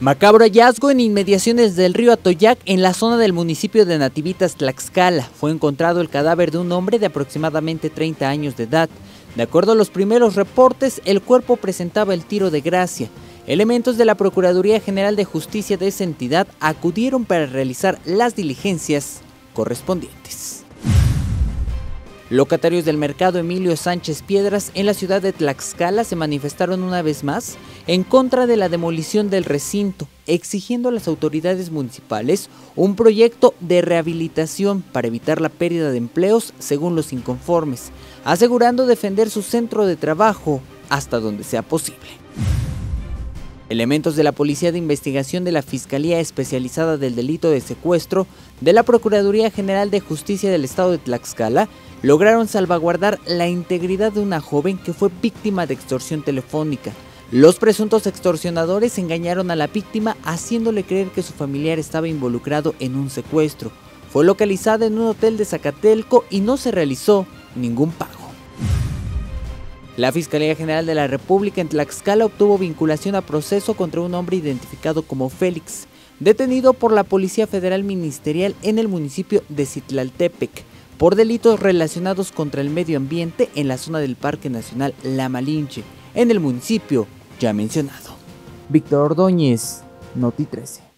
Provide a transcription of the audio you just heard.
Macabro hallazgo en inmediaciones del río Atoyac en la zona del municipio de Nativitas, Tlaxcala. Fue encontrado el cadáver de un hombre de aproximadamente 30 años de edad. De acuerdo a los primeros reportes, el cuerpo presentaba el tiro de gracia. Elementos de la Procuraduría General de Justicia de esa entidad acudieron para realizar las diligencias correspondientes. Locatarios del mercado Emilio Sánchez Piedras en la ciudad de Tlaxcala se manifestaron una vez más en contra de la demolición del recinto, exigiendo a las autoridades municipales un proyecto de rehabilitación para evitar la pérdida de empleos según los inconformes, asegurando defender su centro de trabajo hasta donde sea posible. Elementos de la Policía de Investigación de la Fiscalía Especializada del Delito de Secuestro de la Procuraduría General de Justicia del Estado de Tlaxcala lograron salvaguardar la integridad de una joven que fue víctima de extorsión telefónica. Los presuntos extorsionadores engañaron a la víctima haciéndole creer que su familiar estaba involucrado en un secuestro. Fue localizada en un hotel de Zacatelco y no se realizó ningún pago. La Fiscalía General de la República en Tlaxcala obtuvo vinculación a proceso contra un hombre identificado como Félix, detenido por la Policía Federal Ministerial en el municipio de Citlaltepec por delitos relacionados contra el medio ambiente en la zona del Parque Nacional La Malinche, en el municipio ya mencionado. Víctor Ordóñez, Noti 13.